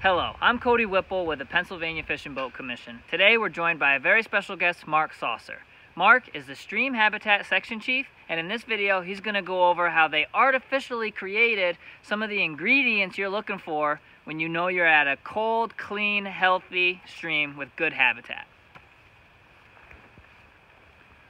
Hello, I'm Cody Whipple with the Pennsylvania Fish and Boat Commission. Today we're joined by a very special guest, Mark Saucer. Mark is the Stream Habitat Section Chief, and in this video he's going to go over how they artificially created some of the ingredients you're looking for when you know you're at a cold, clean, healthy stream with good habitat.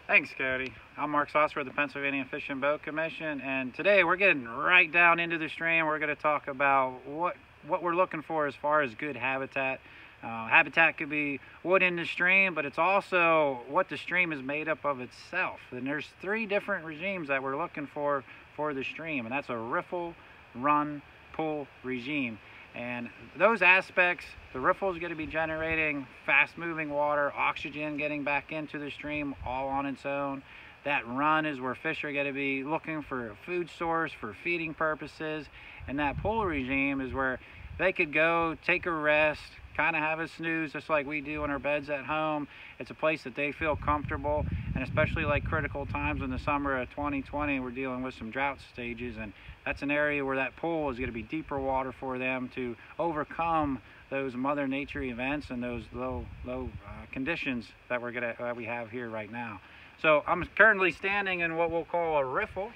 Thanks, Cody. I'm Mark Saucer with the Pennsylvania Fish and Boat Commission, and today we're getting right down into the stream. We're going to talk about what what we're looking for as far as good habitat. Uh, habitat could be wood in the stream, but it's also what the stream is made up of itself. And there's three different regimes that we're looking for for the stream, and that's a riffle, run, pool regime. And those aspects, the riffle is going to be generating fast-moving water, oxygen getting back into the stream all on its own. That run is where fish are going to be looking for a food source for feeding purposes. And that pool regime is where they could go take a rest, kind of have a snooze just like we do in our beds at home. It's a place that they feel comfortable and especially like critical times in the summer of 2020 we're dealing with some drought stages and that's an area where that pool is going to be deeper water for them to overcome those mother nature events and those low low uh, conditions that we're gonna that we have here right now. So I'm currently standing in what we'll call a riffle.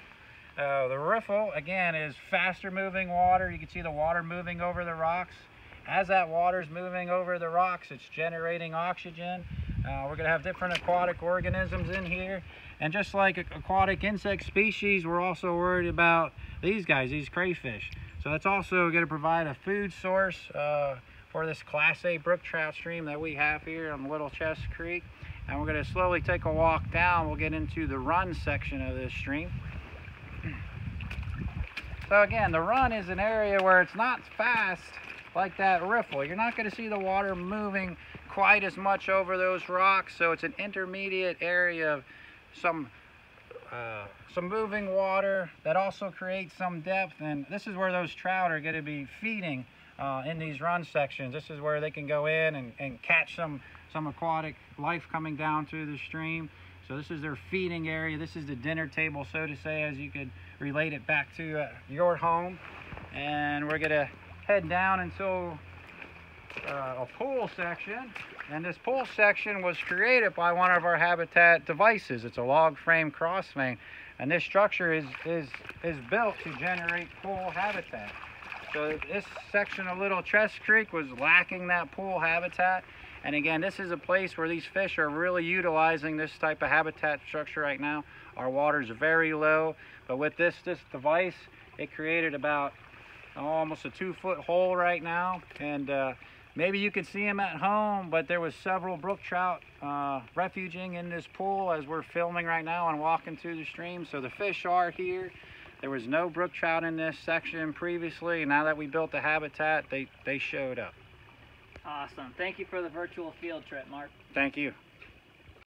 Uh, the riffle, again, is faster moving water. You can see the water moving over the rocks. As that water is moving over the rocks, it's generating oxygen. Uh, we're going to have different aquatic organisms in here. And just like aquatic insect species, we're also worried about these guys, these crayfish. So that's also going to provide a food source uh, for this Class A brook trout stream that we have here on Little Chess Creek and we're going to slowly take a walk down. We'll get into the run section of this stream. So again, the run is an area where it's not fast like that riffle. You're not going to see the water moving quite as much over those rocks, so it's an intermediate area of some uh, some moving water that also creates some depth, and this is where those trout are going to be feeding uh, in these run sections. This is where they can go in and, and catch some some aquatic life coming down through the stream. So this is their feeding area. This is the dinner table, so to say, as you could relate it back to uh, your home. And we're gonna head down until uh, a pool section. And this pool section was created by one of our habitat devices. It's a log frame cross vane. And this structure is, is, is built to generate pool habitat. So this section of Little Chess Creek was lacking that pool habitat. And again, this is a place where these fish are really utilizing this type of habitat structure right now. Our water's very low, but with this, this device, it created about almost a two foot hole right now. And uh, maybe you can see them at home, but there was several brook trout uh, refuging in this pool as we're filming right now and walking through the stream. So the fish are here. There was no brook trout in this section previously. Now that we built the habitat, they, they showed up. Awesome. Thank you for the virtual field trip, Mark. Thank you.